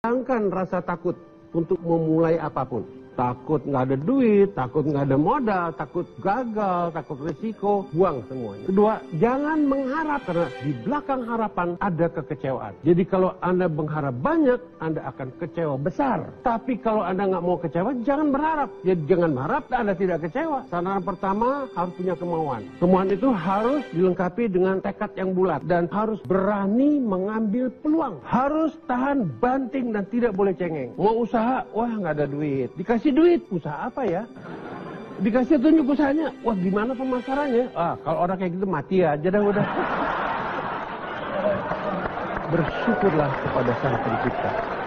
Hilangkan rasa takut untuk memulai apa pun. Takut nggak ada duit, takut nggak ada modal, takut gagal, takut risiko, buang semuanya. Kedua, jangan mengharap karena di belakang harapan ada kekecewaan. Jadi kalau Anda mengharap banyak, Anda akan kecewa besar. Tapi kalau Anda nggak mau kecewa, jangan berharap. Jadi jangan berharap Anda tidak kecewa. Saran pertama harus punya kemauan. Kemauan itu harus dilengkapi dengan tekad yang bulat dan harus berani mengambil peluang. Harus tahan banting dan tidak boleh cengeng. Mau usaha, wah nggak ada duit. Dikasih duit, usaha apa ya? Dikasih tunjuk usahanya, wah gimana pemasarannya? Ah, kalau orang kayak gitu mati aja dah udah. Bersyukurlah kepada Sang Pencipta.